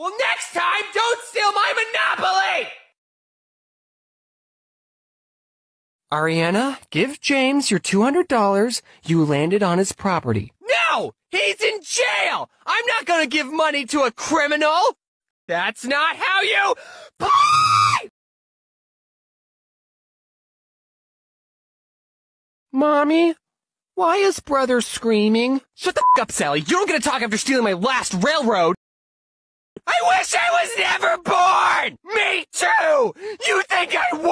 Well, next time, don't steal my Monopoly! Ariana, give James your $200 you landed on his property. No! He's in jail! I'm not gonna give money to a criminal! That's not how you play! Mommy, why is brother screaming? Shut the f up, Sally. You don't get to talk after stealing my last railroad! I wish I was never born! Me too! You think I!